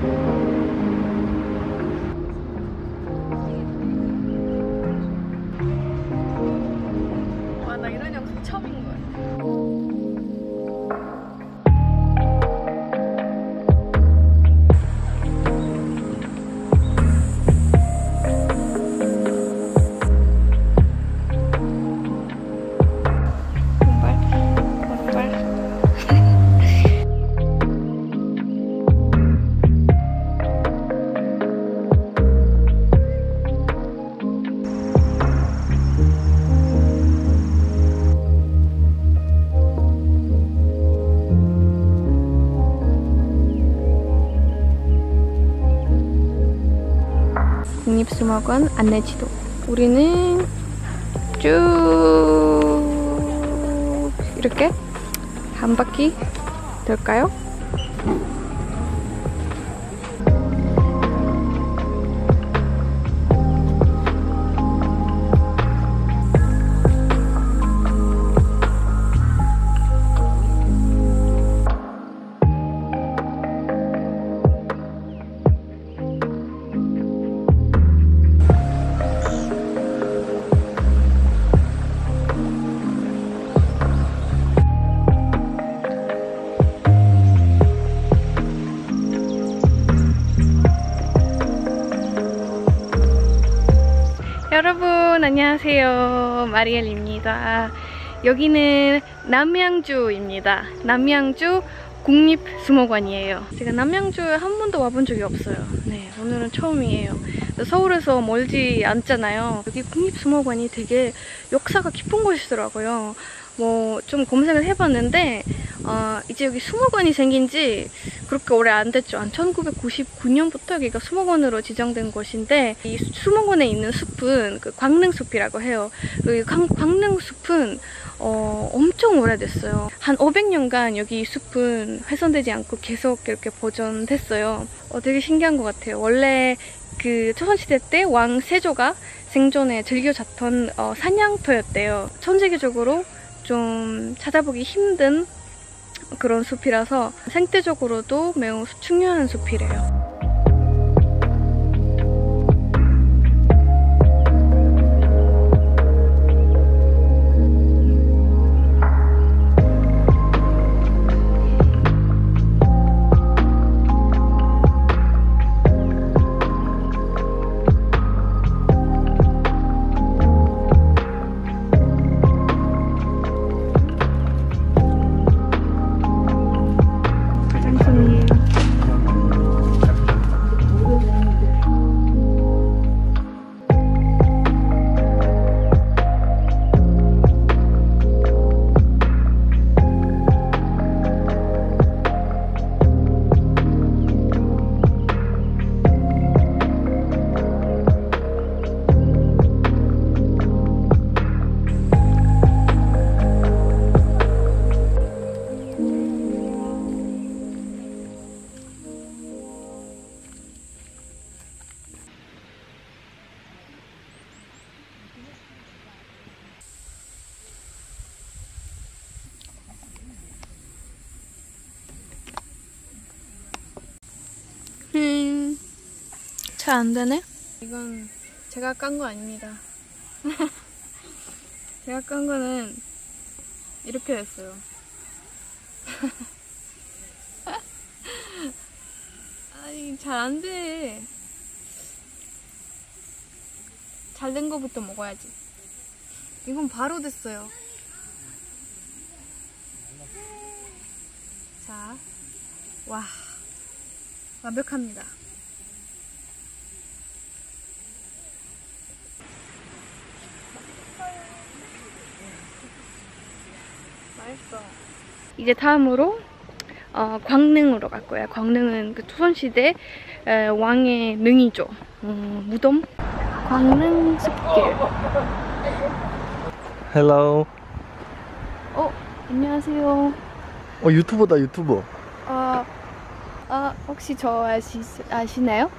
와, 나 이런 영상 처음인 것 같아. 국립수목원 안내지도. 우리는 쭉 이렇게 한 바퀴 돌까요? 안녕하세요. 마리엘입니다. 여기는 남양주입니다. 남양주 국립수목원이에요. 제가 남양주에 한 번도 와본 적이 없어요. 네 오늘은 처음이에요. 서울에서 멀지 않잖아요. 여기 국립수목원이 되게 역사가 깊은 곳이더라고요. 뭐 좀 검색을 해봤는데 어, 이제 여기 수목원이 생긴 지 그렇게 오래 안 됐죠. 한 1999년부터 여기가 수목원으로 지정된 곳인데 이 수목원에 있는 숲은 그 광릉숲이라고 해요. 광, 광릉숲은 어, 엄청 오래됐어요. 한 500년간 여기 이 숲은 훼손되지 않고 계속 이렇게 보존됐어요. 어, 되게 신기한 것 같아요. 원래 그 조선시대 때 왕 세조가 생존에 즐겨 잡던 어, 사냥터였대요. 전 세계적으로 좀 찾아보기 힘든 그런 숲이라서 생태적으로도 매우 중요한 숲이래요. 잘 안 되네? 이건 제가 깐 거 아닙니다. 제가 깐 거는 이렇게 됐어요. 아니, 잘 안 돼. 잘 된 거부터 먹어야지. 이건 바로 됐어요. 자, 와. 완벽합니다. 맛있어. 이제 다음으로 어, 광릉으로 갈 거예요. 광릉은 그 조선시대 에, 왕의 능이죠. 어, 무덤. 광릉 숲길. hello. 어, 안녕하세요. 어 유튜버다 유튜버. 어, 어, 혹시 저 아시, 아시나요?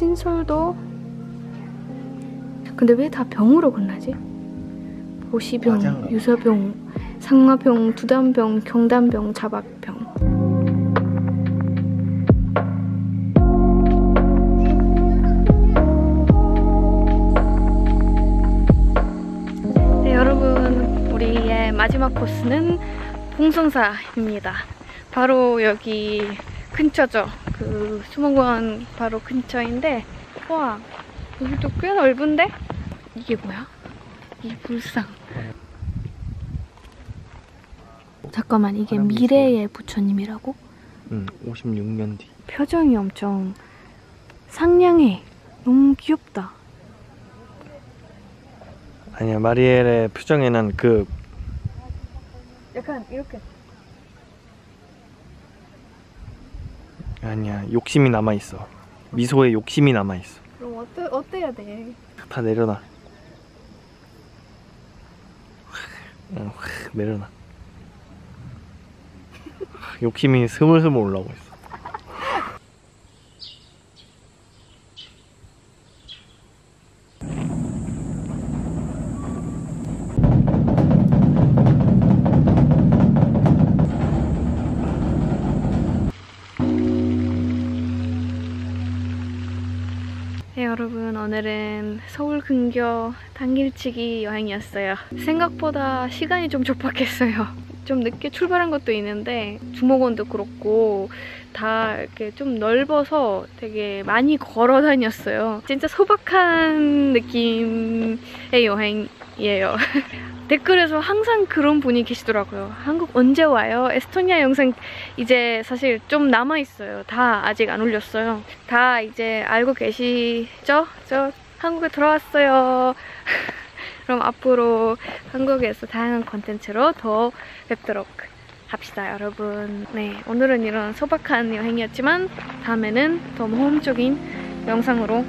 신솔도 근데 왜 다 병으로 끝나지? 보시병, 맞아. 유서병, 상마병, 두단병, 경단병, 자박병 네 여러분 우리의 마지막 코스는 봉송사입니다 바로 여기 근처죠 그 수목원 바로 근처인데, 와, 여기도 꽤 넓은데? 이게 뭐야? 이 불상. 잠깐만, 이게 미래의 부처님이라고? 응 56년 뒤 표정이 엄청 상냥해. 너무 귀엽다. 아니야 마리엘의 표정에는 그 약간 이렇게. 아니야 욕심이 남아있어. 미소에 욕심이 남아있어. 그럼 어때, 어때야 돼? 다 내려놔. 응, 확 내려놔. 욕심이 스물스물 올라오고 있어 네, 여러분 오늘은 서울 근교 당길치기 여행이었어요. 생각보다 시간이 좀 촉박했어요. 좀 늦게 출발한 것도 있는데 주목원도 그렇고 다 이렇게 좀 넓어서 되게 많이 걸어 다녔어요. 진짜 소박한 느낌의 여행이에요. 댓글에서 항상 그런 분이 계시더라고요. 한국 언제 와요? 에스토니아 영상 이제 사실 좀 남아있어요. 다 아직 안 올렸어요. 다 이제 알고 계시죠? 저 한국에 돌아왔어요. 그럼 앞으로 한국에서 다양한 콘텐츠로 더 뵙도록 합시다, 여러분. 네, 오늘은 이런 소박한 여행이었지만 다음에는 더 모험적인 영상으로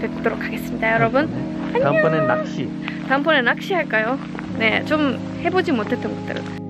뵙도록 하겠습니다, 여러분. 다음번엔 낚시 다음번에 낚시할까요? 네, 좀 해보지 못했던 것들을